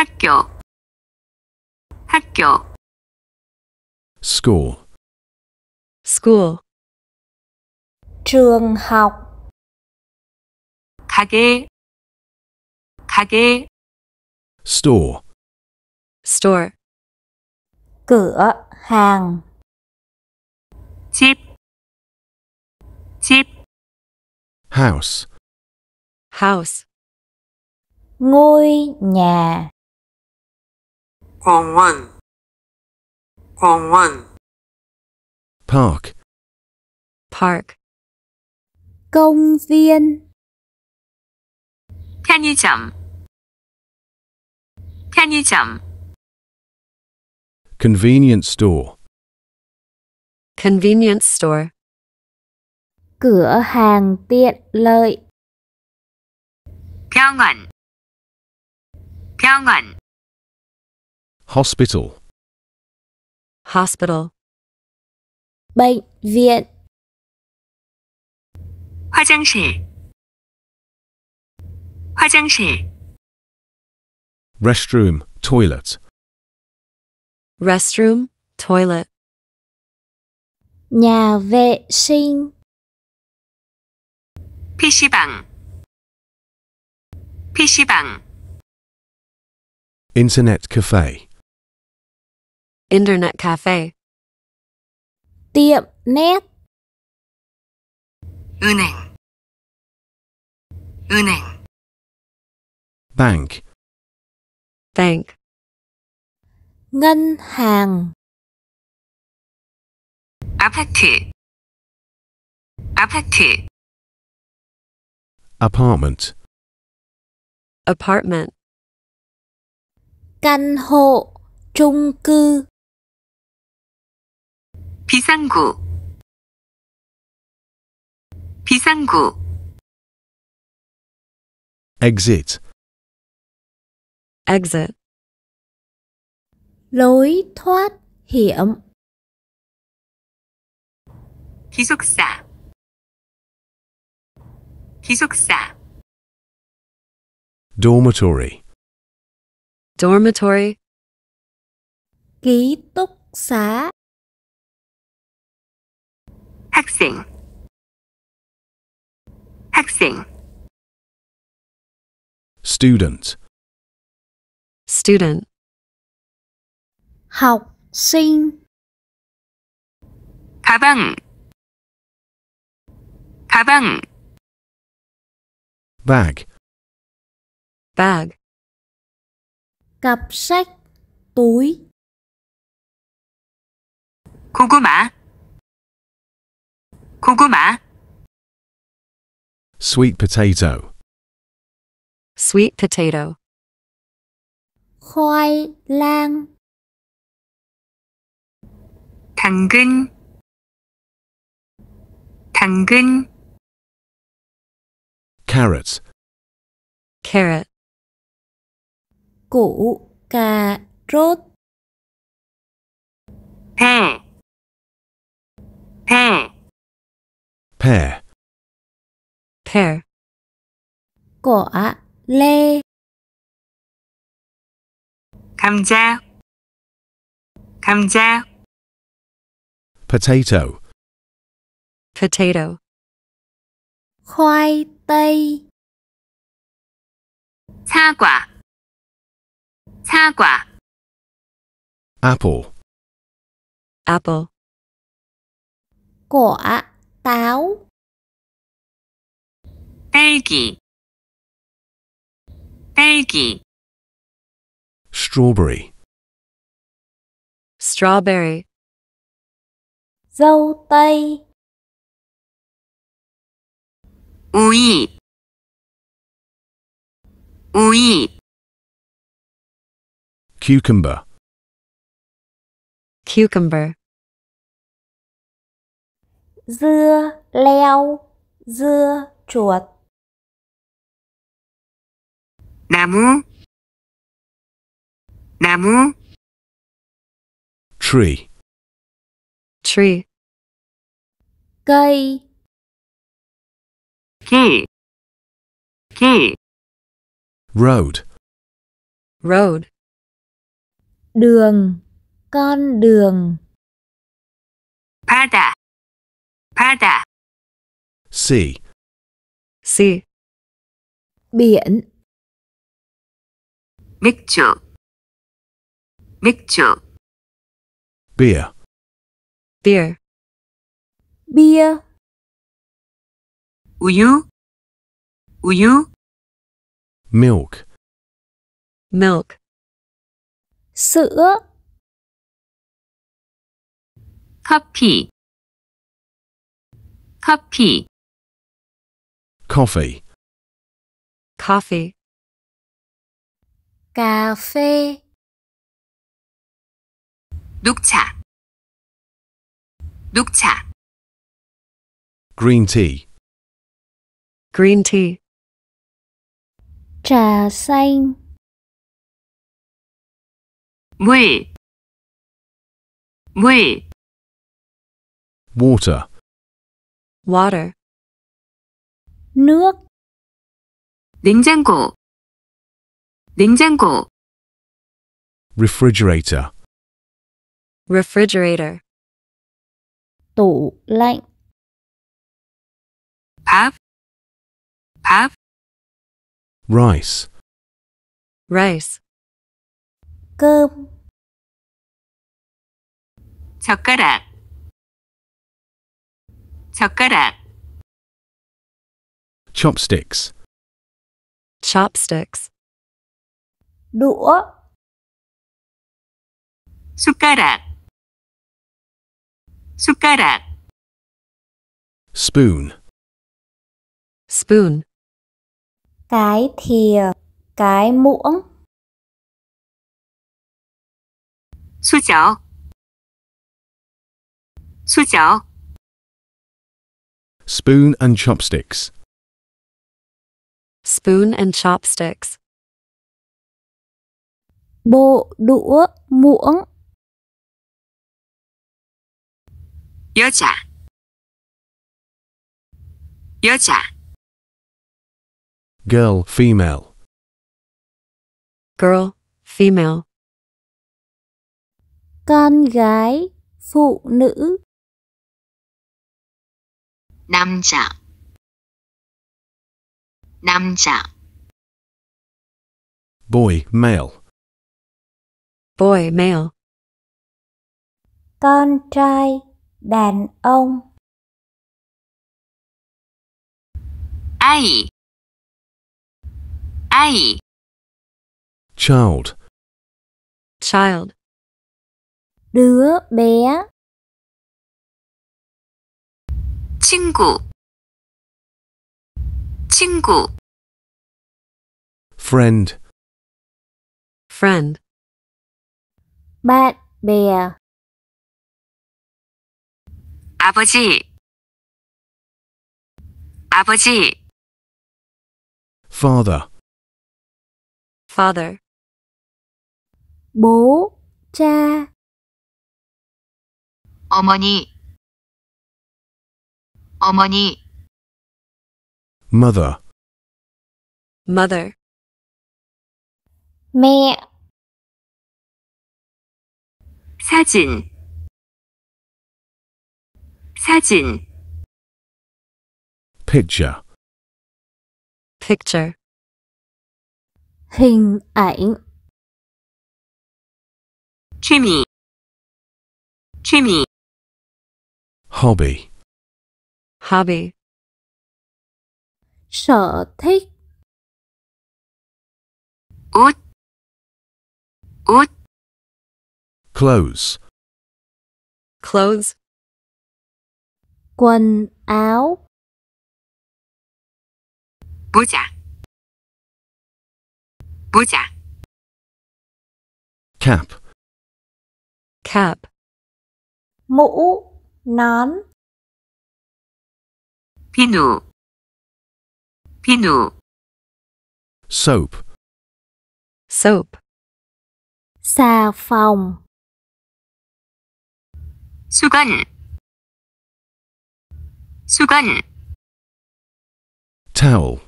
학교 학교 school, school, trường học 가게 가게 store, store, cửa hàng 집 집, house, house, ngôi nhà 공원 공원 park, park, công viên 편의점 편의점 convenience store, convenience store, cửa hàng tiện lợi 병원 병원 hospital, hospital, bệnh viện 화장실 화장실 restroom, toilet, restroom, toilet, nhà vệ sinh PC방 PC방 internet cafe, internet cafe, tiệm nét 은행 은행 bank, bank, ngân hàng 아파트 아파트 apartment, apartment, căn hộ chung cư 비상구 비상구 exit, exit, lối thoát hiểm 기숙사 기숙사 dormitory, dormitory, ký túc xá 학생 학생 student, student, học sinh 가방 가방 bag, bag, cặp sách túi 고구마 고구마 sweet potato, sweet potato, khoai lang 당근 당근 carrot, carrot, củ cà rốt 배, 배, pear, pear, quả lê 감자, 감자, potato, potato, khoai tây 사과, 사과, apple, apple, quả táo 딸기, 딸기, strawberry, strawberry, dâu tây 우이, 우이, cucumber, cucumber, dưa leo dưa chuột 나무, 나무, tree, tree, cây 길, 길, road, road, đường con đường 바다, 바다, sea, sea, biển 맥주, 맥주, beer, beer, bia 우유, 우유, milk, milk, sữa 커피, 커피, coffee, coffee, cà phê 녹차, 녹차, green tea, green tea, trà xanh 물, 물, water, water, nước 냉장고, 냉장고, refrigerator, refrigerator, tủ lạnh 밥, 밥, rice, rice, cơm 젓가락, 젓가락, chopsticks, chopsticks, đũa 숟가락, 숟가락, spoon, spoon, cái thìa cái muỗng 수저, 수저, spoon and chopsticks, spoon and chopsticks, bộ đũa muỗng 여자, 여자, girl, female, girl, female, con gái phụ nữ năm chạm năm chạm boy male. Boy male. Con trai đàn ông. Ai? Ai? Child. Child. Đứa bé. 친구, 친구, friend, friend, bạn bè 아버지, 아버지, father, father, bố cha 어머니, 어머니, mother, mother, mẹ 사진, 사진, picture, picture, hình ảnh 취미, 취미, hobby, habe sở thích. Út. Út. Clothes. Clothes. Quần áo. Bố giả bố giả cap. Cap. Mũ nón. 비누, 비누, soap, soap, xà phòng 수건, 수건, towel,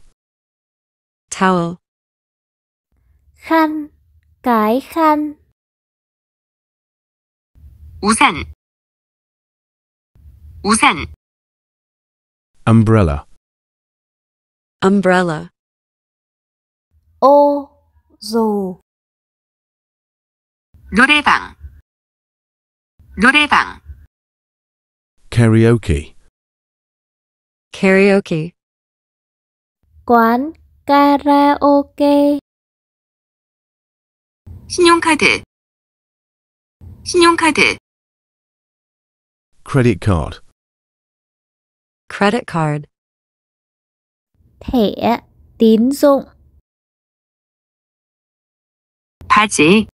towel, khăn cái khăn 우산 우산 umbrella, umbrella, ô dù 노래방 노래방 karaoke, karaoke, quán karaoke 신용카드 신용카드 credit card, credit card, thẻ tín dụng 바지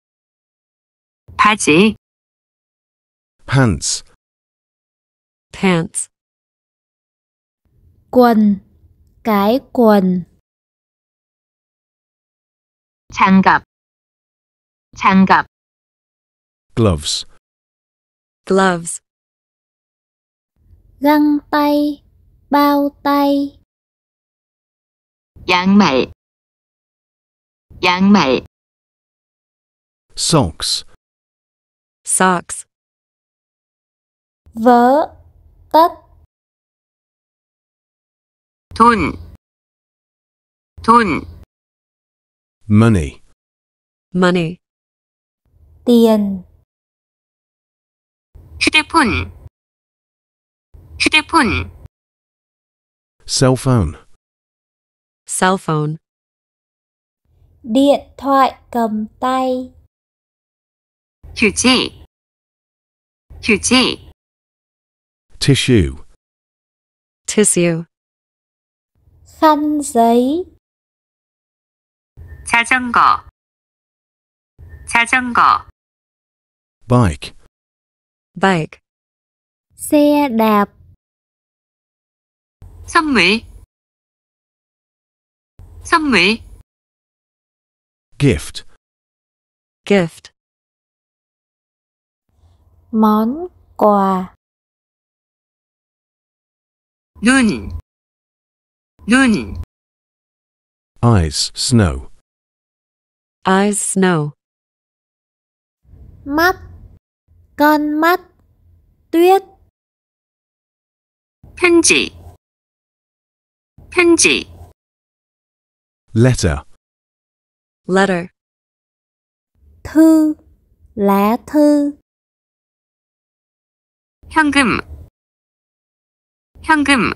바지 pants, pants, quần cái quần 장갑 장갑 gloves, gloves, găng tay bao tay 양말 양말 socks, socks, vớ tất 돈 돈 money, money, tiền 휴대폰 휴대폰 cell phone, cell phone, điện thoại cầm tay 휴지 휴지 tissue, tissue, khăn giấy 자전거 자전거 bike, bike, xe đạp 선물 선물 gift, gift, món quà 눈, 눈, eyes, snow, eyes, snow, mắt con mắt tuyết 편지, 편지, letter, letter, thư lá thư 현금, 현금,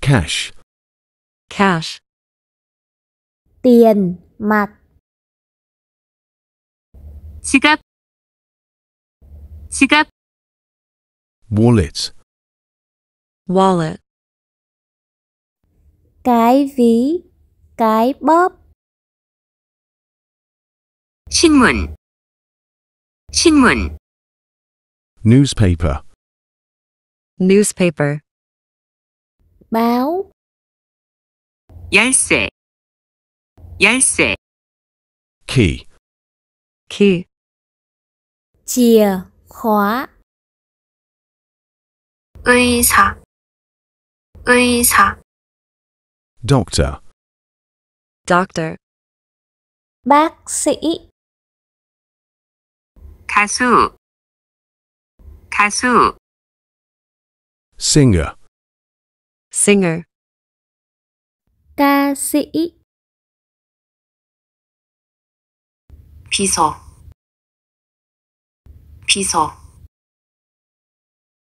cash, cash, tiền mặt 지갑, 지갑, wallet, wallet, cái ví cái bóp 신문, 신문, newspaper, newspaper, báo 열쇠, 열쇠, key, key, chìa khóa 의사, 의사, doctor, doctor, bác sĩ 가수, 가수, singer, singer, ca sĩ 비서, 비서,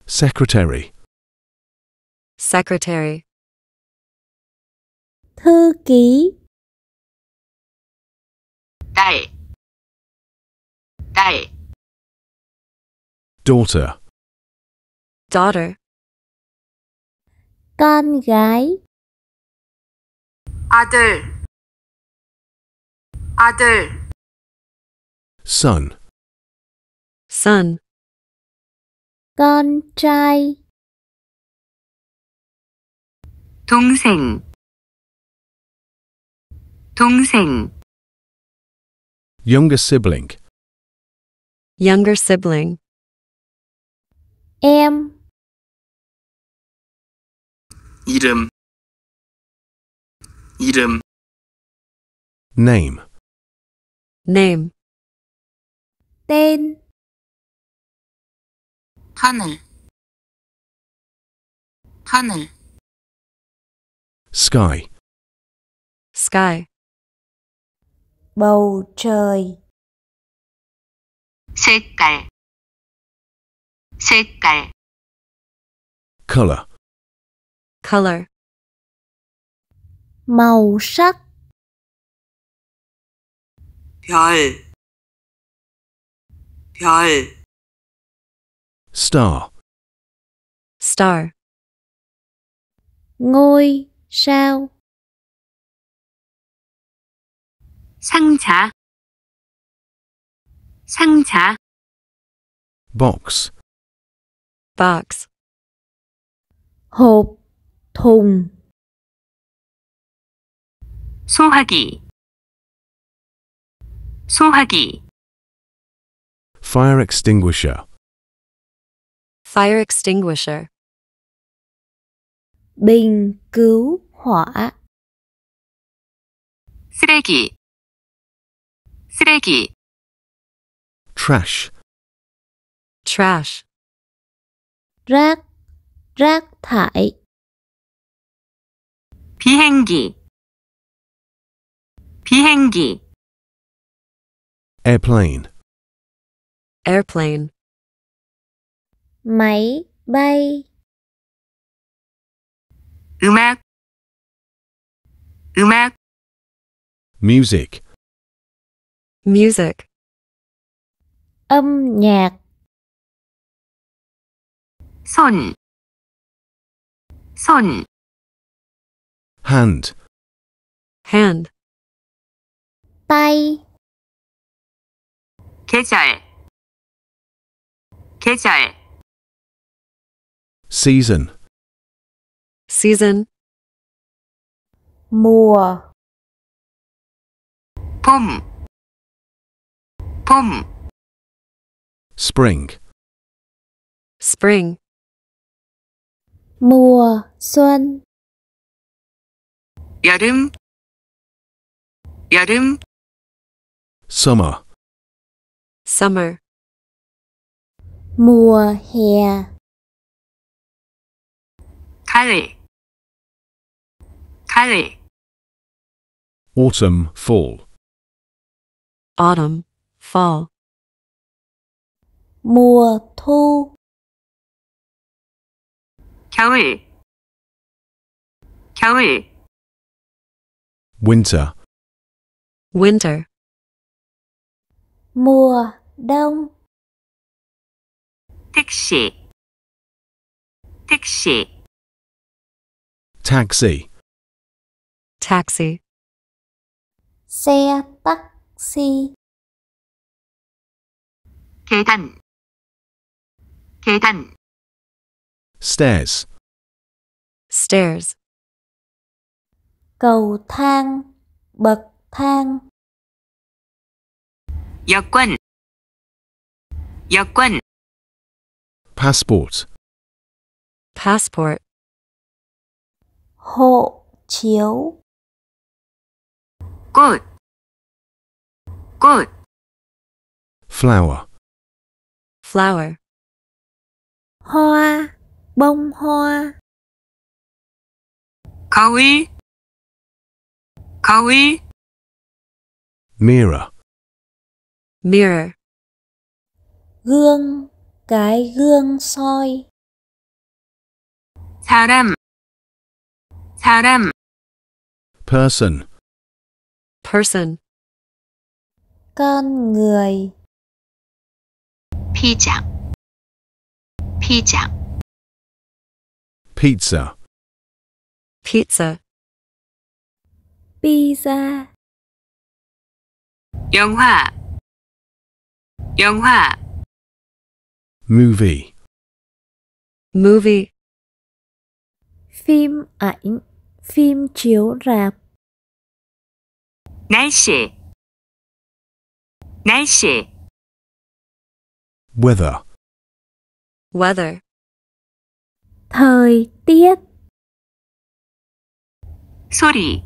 secretary, secretary, thư ký 딸, 딸, daughter, daughter, con gái 아들, 아들, son, son, con trai 동생, 동생, younger sibling, younger sibling, em 이름 이름 name, name, tên 하늘 하늘 Sky. Sky. bầu trời 색깔 색깔 Color. Color. màu sắc 별, 별, Star. Star. ngôi sao 상자, 상자, Box. Box. hộp thùng 소화기, 소화기, Fire extinguisher. Fire extinguisher. bình cứu hỏa 쓰레기, 쓰레기, Trash. Trash. rác rác thải 비행기, 비행기, Airplane. Airplane. máy bay 음악, 음악, Music. Music. âm nhạc 손, 손, Hand. Hand. tay 계절, 계절, Season. Season. mùa 봄, 봄, Spring. Spring. mùa xuân 여름, 여름, Summer. Summer. mùa hè 가을, 가을, Autumn. Fall. Autumn. Fall. mùa thu 겨울, 겨울, Winter. Winter. mùa đông 택시, 택시, Taxi. Taxi. xe taxi 계단, 계단, Stairs. Stairs. cầu thang bậc thang 여권, 여권, Passport. Passport. hộ chiếu 꽃, 꽃, Flower. Flower. hoa bông hoa 거울, 거울, Mirror. Mirror. gương cái gương soi 사람, 사람, Person. Person. con người 피자, 피자, Pizza. Pizza. pizza 영화, 영화, Movie. Movie. phim ảnh phim chiếu rạp 날씨, 날씨, Weather. Weather. thời tiết 소리,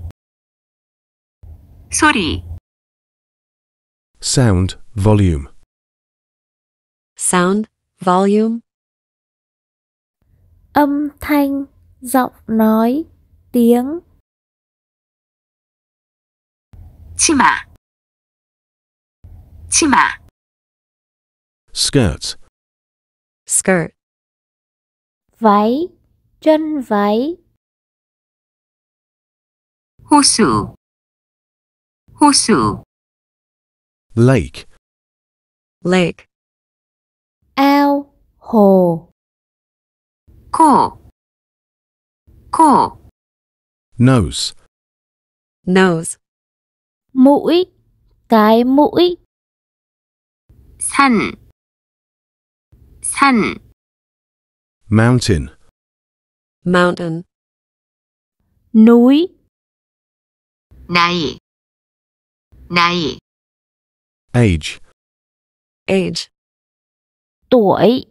소리, Sound. Volume. Sound. Volume. âm thanh giọng nói tiếng 치마 치마 skirt, skirt, váy chân váy 호수 호수 lake, lake, ao hồ 코 코, nose, nose, mũi cái mũi 산, 산, mountain, mountain, núi 나이, 나이, age, age, tuổi